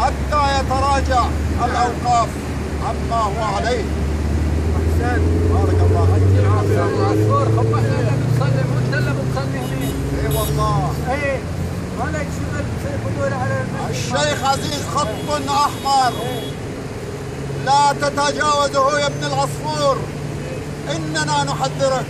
حتى يتراجع الأوقاف. عما هو عليه. احسن بارك الله فيك. العافية أبو عصفور. إحنا اللي بنصلي وانت اللي بتصلي فيه. إي والله. إيه مالك شغل يقولون على الشيخ عزيز خط أحمر. لا تتجاوزه يا ابن العصفور. إننا نحذرك.